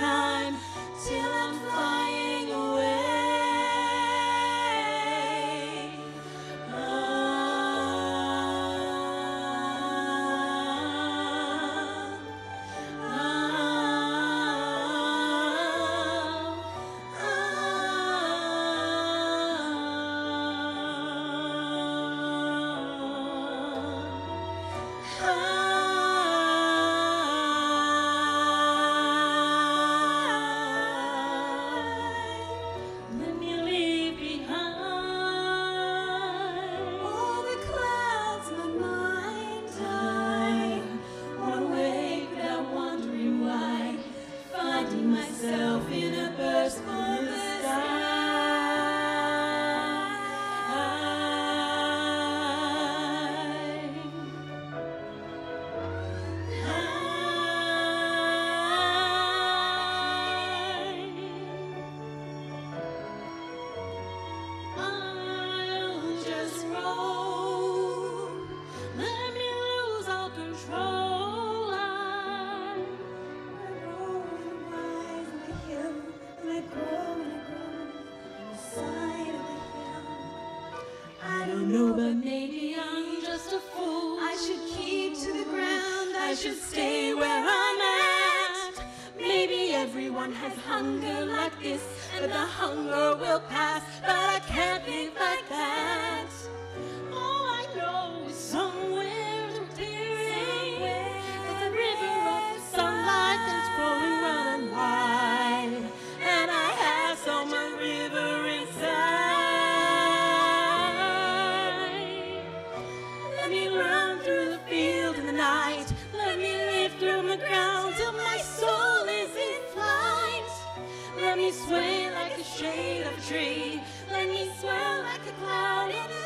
time till I'm fine. just a fool. I should keep to the ground. I should stay where I'm at. Maybe everyone has hunger like this, and the hunger will pass. But I can't live like that. me sway like a shade of a tree. Let me swell like a cloud in the